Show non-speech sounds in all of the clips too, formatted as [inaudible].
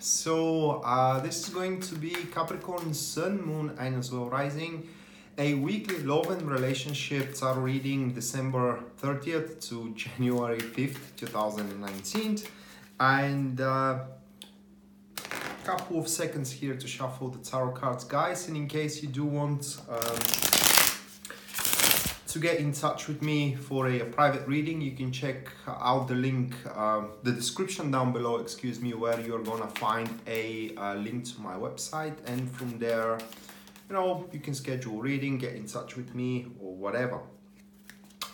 So uh, this is going to be Capricorn Sun, Moon, and as well Rising. A weekly love and relationship tarot reading December 30th to [laughs] January 5th, 2019. And a uh, couple of seconds here to shuffle the tarot cards, guys. And in case you do want um, to get in touch with me for a, a, private reading, you can check out the link, uh, the description down below, excuse me, where you're gonna find a, a, link to my website. And from there, you know, you can schedule reading, get in touch with me or whatever.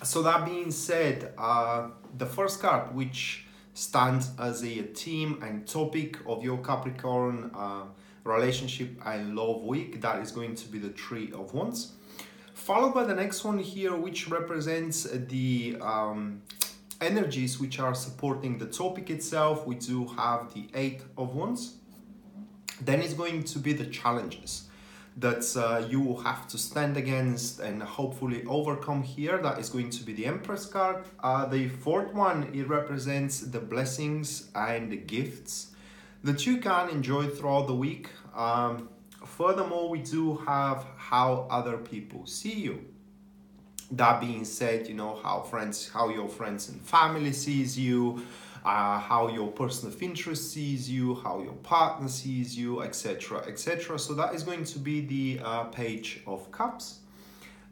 So that being said, uh, the first card, which stands as a theme and topic of your Capricorn uh, relationship and love week, that is going to be the Three of Wands followed by the next one here which represents the um, energies which are supporting the topic itself. We do have the eight of wands. Then it's going to be the challenges that uh, you will have to stand against and hopefully overcome here. That is going to be the empress card. Uh, the fourth one it represents the blessings and the gifts that you can enjoy throughout the week. Um, Furthermore, we do have how other people see you. That being said, you know how friends, how your friends and family sees you, uh, how your person of interest sees you, how your partner sees you, etc., etc. So that is going to be the uh, page of cups.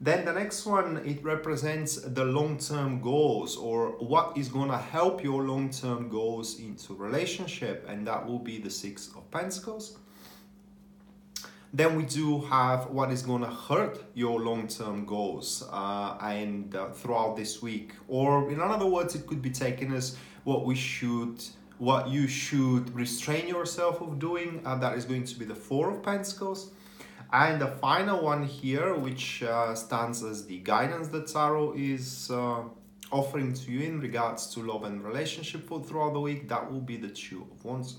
Then the next one, it represents the long-term goals or what is going to help your long-term goals into relationship, and that will be the six of pentacles. Then we do have what is going to hurt your long-term goals uh, and uh, throughout this week. Or in other words, it could be taken as what we should, what you should restrain yourself of doing. Uh, that is going to be the Four of Pentacles. And the final one here, which uh, stands as the guidance that Tarot is uh, offering to you in regards to love and relationship for throughout the week, that will be the Two of Wands.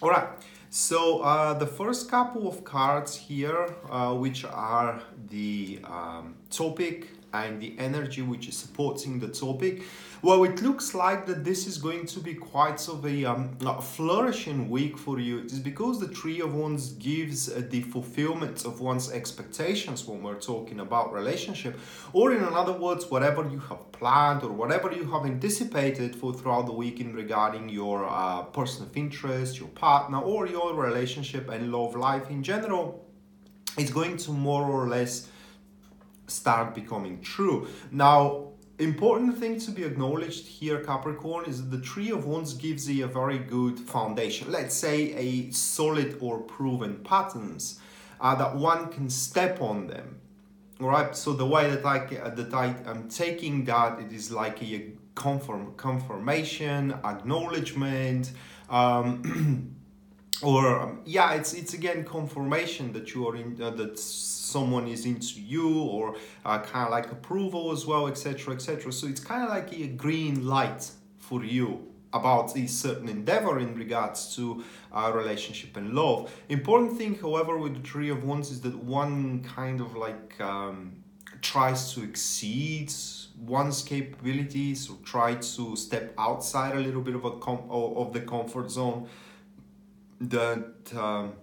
All right. So uh, the first couple of cards here, uh, which are the um, topic and the energy which is supporting the topic, well, it looks like that this is going to be quite of a, um, flourishing week for you. It is because the Three of Wands gives uh, the fulfillment of one's expectations when we're talking about relationship. Or in other words, whatever you have planned or whatever you have anticipated for throughout the week in regarding your uh, person of interest, your partner, or your relationship and love life in general, it's going to more or less start becoming true. Now, important thing to be acknowledged here, Capricorn, is that the Three of Wands gives you a very good foundation. Let's say a solid or proven patterns uh, that one can step on them. All right. So the way that I that I am taking that, it is like a confirm confirmation, acknowledgement. Um, [clears throat] or um, yeah it's it's again confirmation that you are in uh, that someone is into you or uh, kind of like approval as well etc etc so it's kind of like a green light for you about a certain endeavor in regards to uh, relationship and love. Important thing however with the three of wands is that one kind of like um, tries to exceed one's capabilities or try to step outside a little bit of a com- of the comfort zone that um,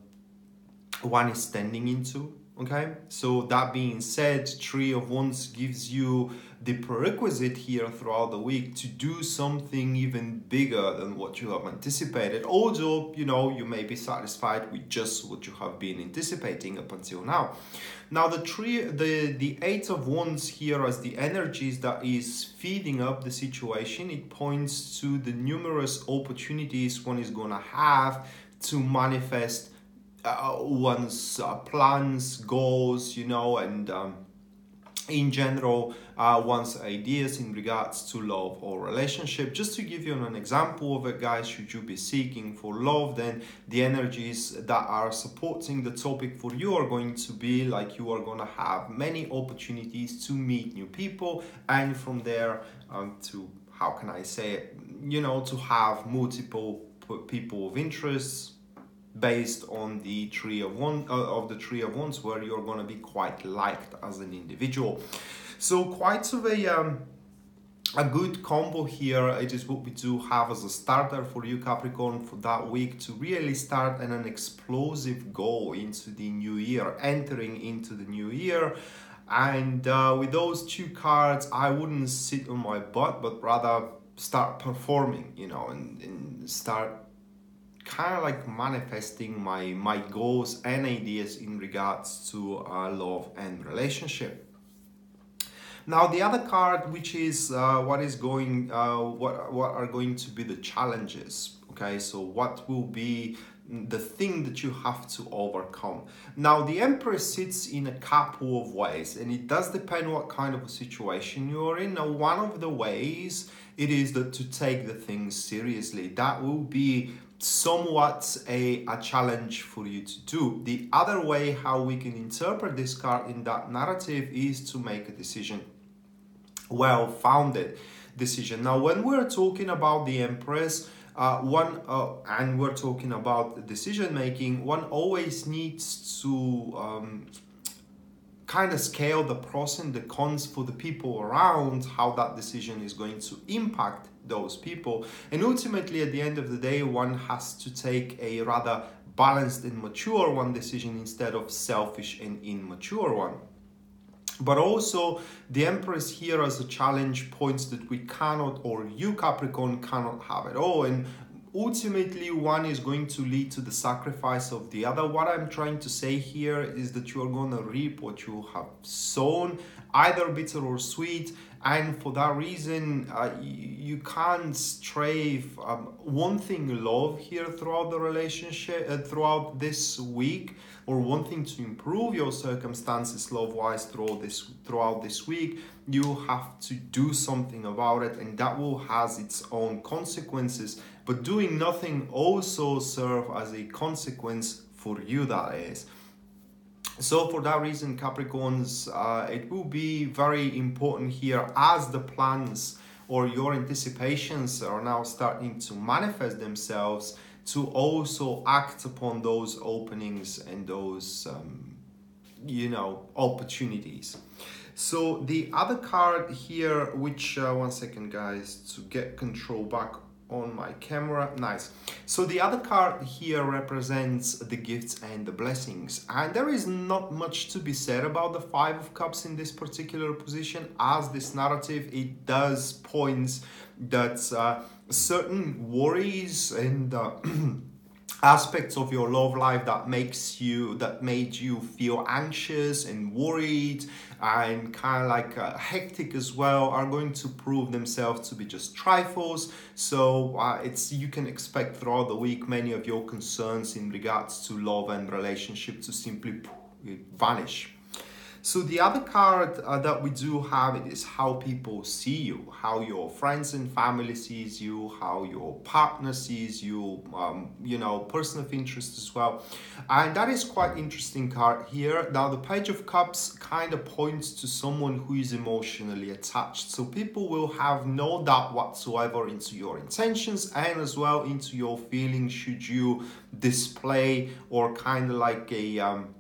one is standing into okay? So that being said three of wands gives you the prerequisite here throughout the week to do something even bigger than what you have anticipated. Although you know you may be satisfied with just what you have been anticipating up until now. Now the three the the eight of wands here as the energies that is feeding up the situation it points to the numerous opportunities one is gonna have to manifest uh, one's uh, plans, goals, you know, and um, in general, uh, one's ideas in regards to love or relationship. Just to give you an example of it, guys, should you be seeking for love, then the energies that are supporting the topic for you are going to be like you are going to have many opportunities to meet new people, and from there um, to how can I say it, you know, to have multiple people of interest based on the tree of one uh, of the Three of Wands where you're going to be quite liked as an individual. So quite of a um, a good combo here it is what we do have as a starter for you capricorn for that week to really start an, an explosive go into the new year entering into the new year. And uh, with those two cards i wouldn't sit on my butt but rather start performing you know and, and start kind of like manifesting my my goals and ideas in regards to uh, love and relationship now the other card, which is uh, what is going, uh, what what are going to be the challenges? Okay, so what will be the thing that you have to overcome. Now, the emperor sits in a couple of ways, and it does depend what kind of a situation you're in. Now, one of the ways it is that to take the things seriously. That will be somewhat a, a challenge for you to do. The other way how we can interpret this card in that narrative is to make a decision well founded decision. Now, when we're talking about the Empress, uh, one uh, and we're talking about decision making, one always needs to um, kind of scale the pros and the cons for the people around, how that decision is going to impact those people. And ultimately, at the end of the day, one has to take a rather balanced and mature one decision instead of selfish and immature one. But also, the Empress here as a challenge points that we cannot, or you Capricorn cannot have it all. And ultimately, one is going to lead to the sacrifice of the other. What I'm trying to say here is that you are going to reap what you have sown, either bitter or sweet and for that reason uh, you, can't strafe um, one thing love here throughout the relationship uh, throughout this week or one thing to improve your circumstances love wise throughout this throughout this week you have to do something about it and that will has its own consequences but doing nothing also serve as a consequence for you that is so for that reason, Capricorns, uh, it will be very important here as the plans or your anticipations are now starting to manifest themselves to also act upon those openings and those, um, you know, opportunities. So the other card here, which, uh, one second guys, to get control back on my camera. Nice. So the other card here represents the gifts and the blessings. And there is not much to be said about the five of cups in this particular position. As this narrative it does points that uh, certain worries and uh, [clears throat] aspects of your love life that makes you that made you feel anxious and worried and kind of like uh, hectic as well are going to prove themselves to be just trifles. So uh, it's you can expect throughout the week many of your concerns in regards to love and relationship to simply vanish so the other card uh, that we do have it is how people see you, how your friends and family sees you, how your partner sees you, um, you know, person of interest as well. And that is quite interesting card here. Now the Page of Cups kind of points to someone who is emotionally attached. So people will have no doubt whatsoever into your intentions and as well into your feelings should you display or kind of like a um,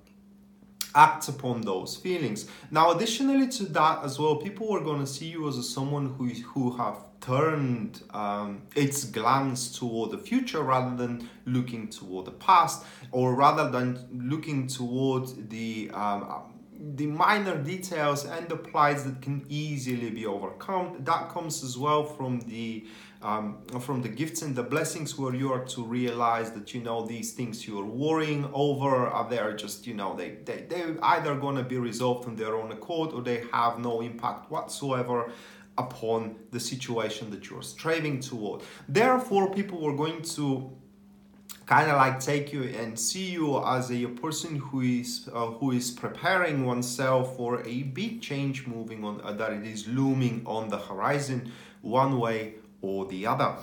act upon those feelings. Now, additionally to that as well, people are going to see you as a, someone who who have turned um, its glance toward the future rather than looking toward the past, or rather than looking toward the um, the minor details and the plights that can easily be overcome. That comes as well from the um, from the gifts and the blessings where you are to realize that you know these things you're worrying over are there just you know they, they they're either going to be resolved on their own accord or they have no impact whatsoever upon the situation that you're striving toward therefore people were going to kind of like take you and see you as a person who is uh, who is preparing oneself for a big change moving on uh, that it is looming on the horizon one way or the other.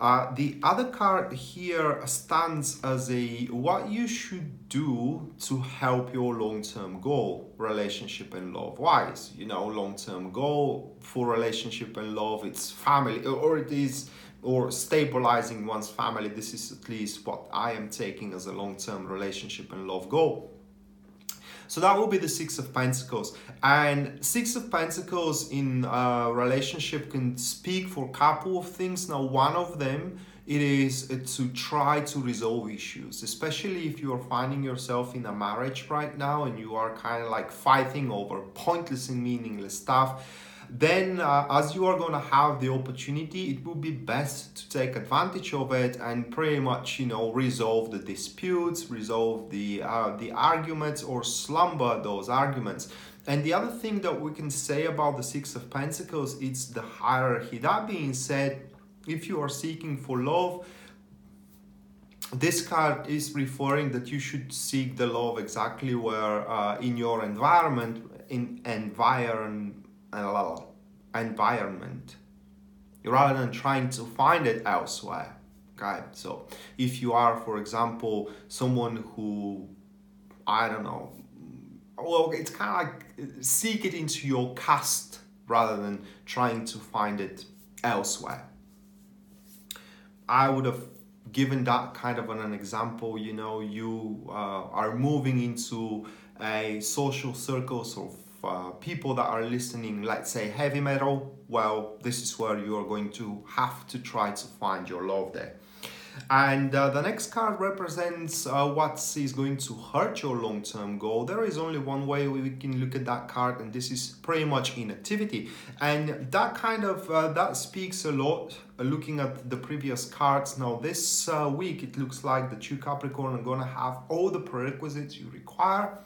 Uh, the other card here stands as a what you should do to help your long-term goal, relationship and love wise. You know, long-term goal for relationship and love, it's family, or it is, or stabilizing one's family. This is at least what I am taking as a long-term relationship and love goal. So that will be the Six of Pentacles. And Six of Pentacles in a relationship can speak for a couple of things. Now, one of them it is uh, to try to resolve issues, especially if you are finding yourself in a marriage right now and you are kind of like fighting over pointless and meaningless stuff then uh, as you are going to have the opportunity it will be best to take advantage of it and pretty much you know resolve the disputes resolve the uh, the arguments or slumber those arguments. And the other thing that we can say about the six of pentacles it's the hierarchy. That being said if you are seeking for love this card is referring that you should seek the love exactly where uh, in your environment in environment environment rather than trying to find it elsewhere. Okay, so if you are, for example, someone who I don't know, well, it's kind of like seek it into your caste rather than trying to find it elsewhere. I would have given that kind of an, example. You know, you uh, are moving into a social circle, of uh, people that are listening, let's say heavy metal, well, this is where you are going to have to try to find your love there. And uh, the next card represents uh, what is going to hurt your long term goal. There is only one way we can look at that card, and this is pretty much inactivity. And that kind of uh, that speaks a lot. Uh, looking at the previous cards now, this uh, week it looks like the two Capricorn are gonna have all the prerequisites you require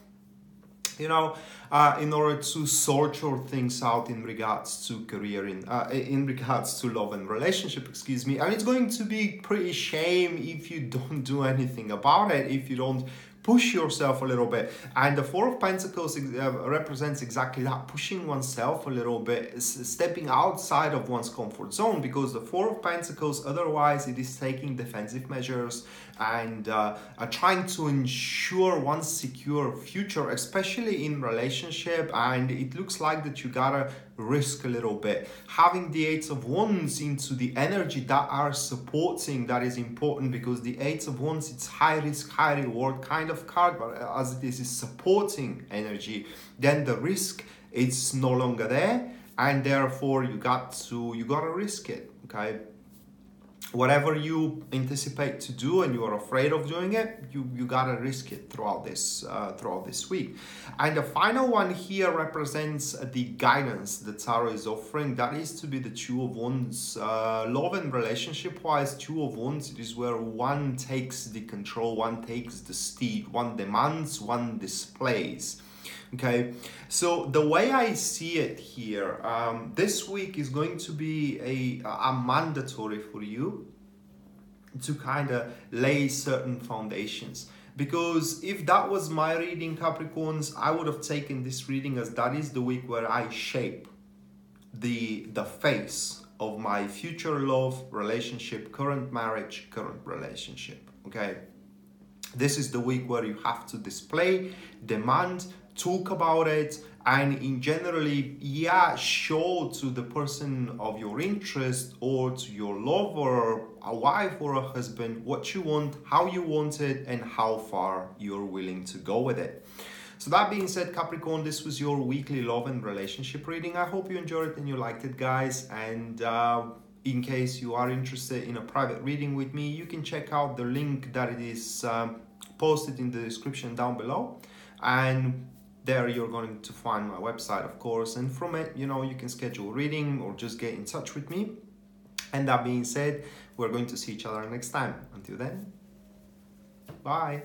you know, uh, in order to sort your things out in regards to career, in uh, in regards to love and relationship, excuse me. And it's going to be pretty shame if you [laughs] don't do anything about it, if you don't push yourself a little bit. And the Four of Pentacles uh, represents exactly that pushing oneself a little bit, stepping outside of one's comfort zone because the Four of Pentacles, otherwise, it is taking defensive measures and uh, uh, trying to ensure one's secure future, especially in relationship. And it looks like that you gotta risk a little bit. Having the Eight of Wands into the energy that are supporting that is important because the Eight of Wands it's high risk, high reward kind of card, but as it is, is supporting energy, then the risk it's no longer there, and therefore you got to you gotta risk it. Okay whatever you anticipate to do and you are afraid of doing it you you gotta risk it throughout this uh, throughout this week. And the final one here represents the guidance that tarot is offering. That is to be the two of wands. Uh, love and relationship wise two of wands it is where one takes the control one takes the steed one demands one displays okay? So the way i see it here um, this week is going to be a, a mandatory for you to kind of lay certain foundations. Because if that was my reading capricorns i would have taken this reading as that is the week where i shape the the face of my future love relationship current marriage current relationship. Okay? This is the week where you have to display demand talk about it and in generally yeah show to the person of your interest or to your lover a wife or a husband what you want how you want it and how far you're willing to go with it. So that being said capricorn this was your weekly love and relationship reading. I hope you enjoyed it and you liked it guys. And uh, in case you are interested in a private reading with me you can check out the link that it is um, posted in the description down below. And there you're going to find my website of course and from it you know you can schedule reading or just get in touch with me. And that being said we're going to see each other next time. Until then bye